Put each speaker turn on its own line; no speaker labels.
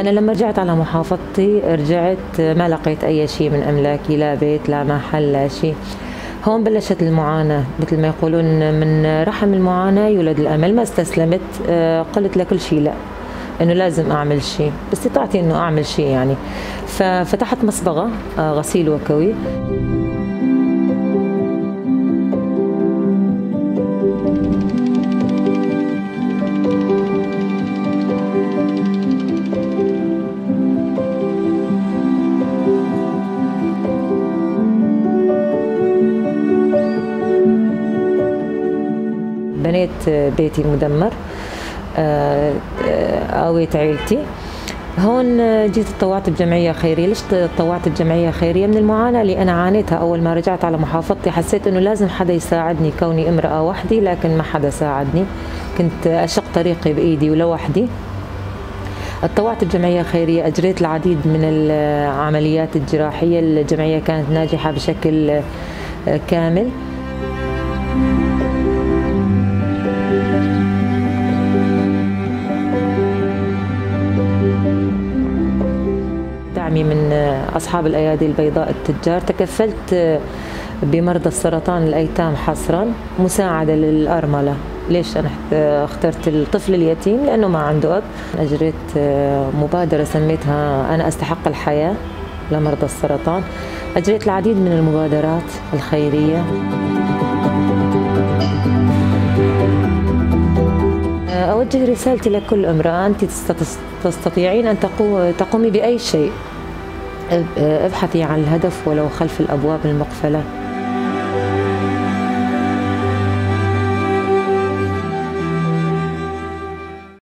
أنا لما رجعت على محافظتي رجعت ما لقيت أي شيء من أملاكي لا بيت لا محل لا شيء هون بلشت المعاناة. مثل ما يقولون من رحم المعاناة يولد الأمل. ما استسلمت آه، قلت لكل شيء لا. إنه لازم أعمل شيء باستطاعتي إنه أعمل شيء يعني. ففتحت مصبغة آه، غسيل وكوي. بنيت بيتي المدمر آه، قويت عيلتي. هون جيت تطوعت بجمعية خيرية. ليش تطوعت بجمعية خيرية؟ من المعاناة اللي أنا عانيتها. أول ما رجعت على محافظتي حسيت أنه لازم حدا يساعدني. كوني امرأة وحدي لكن ما حدا ساعدني. كنت أشق طريقي بإيدي ولوحدي. تطوعت بجمعية خيرية. أجريت العديد من العمليات الجراحية. الجمعية كانت ناجحة بشكل كامل. دعمي من أصحاب الأيادي البيضاء التجار. تكفلت بمرضى السرطان الأيتام حصرا مساعدة للأرملة. ليش أنا اخترت الطفل اليتيم؟ لأنه ما عنده أب. أجريت مبادرة سميتها أنا أستحق الحياة لمرضى السرطان. أجريت العديد من المبادرات الخيرية. أوجه رسالتي لكل امرأة أنت تستطيعين أن تقومي بأي شيء. أبحثي عن الهدف ولو خلف الأبواب المقفلة.